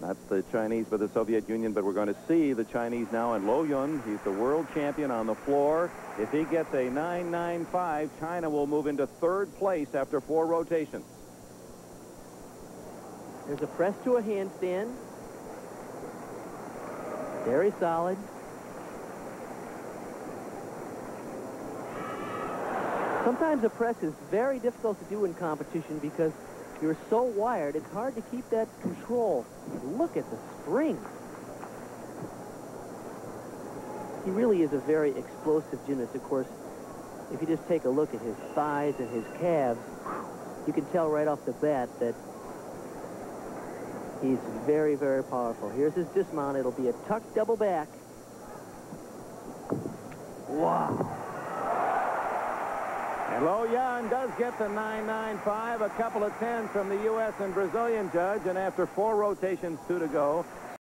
Not the Chinese, but the Soviet Union, but we're going to see the Chinese now. And Lou Yun, he's the world champion on the floor. If he gets a 9.95, China will move into third place after four rotations. There's a press to a handstand. Very solid. Sometimes a press is very difficult to do in competition because you're so wired, it's hard to keep that control. Look at the spring. He really is a very explosive gymnast. Of course, if you just take a look at his thighs and his calves, you can tell right off the bat that he's very, very powerful. Here's his dismount. It'll be a tuck double back. Wow. Lou Yun does get the 9.95, a couple of 10s from the U.S. and Brazilian judge, and after four rotations, two to go,